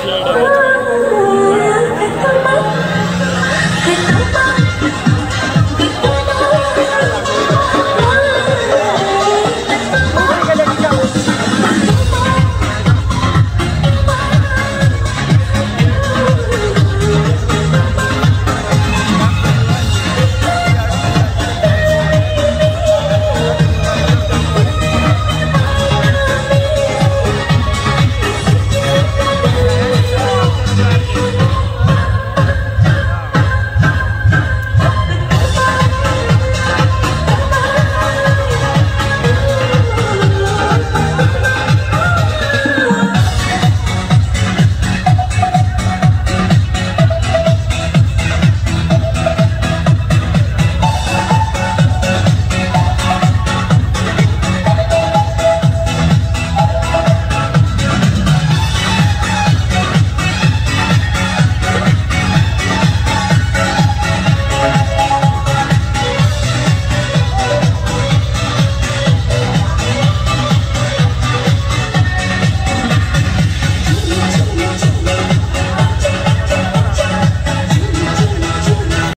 Congratulations.